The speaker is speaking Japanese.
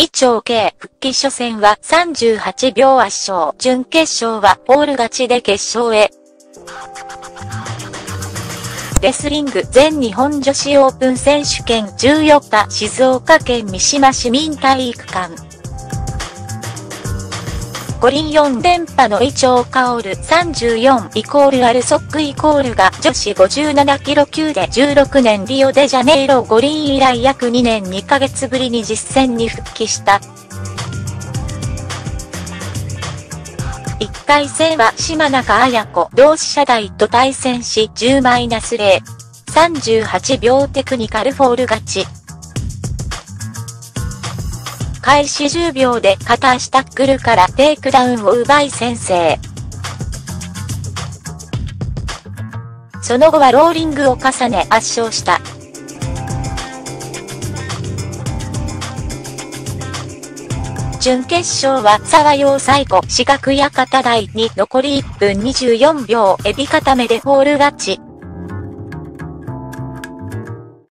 伊調系復帰初戦は38秒圧勝。準決勝はポール勝ちで決勝へ。レスリング全日本女子オープン選手権14日静岡県三島市民体育館。五輪4連覇の伊調薫34イコールアルソックイコールが女子57キロ級で16年リオデジャネイロ五輪以来約2年2ヶ月ぶりに実戦に復帰した。1回戦は島中彩子同志社大と対戦し10マイナス0。38秒テクニカルフォール勝ち。開始10秒で片足タックルからテイクダウンを奪い先制。その後はローリングを重ね圧勝した。準決勝は沢陽最後、四角屋形台に残り1分24秒エビ固めでホール勝ち。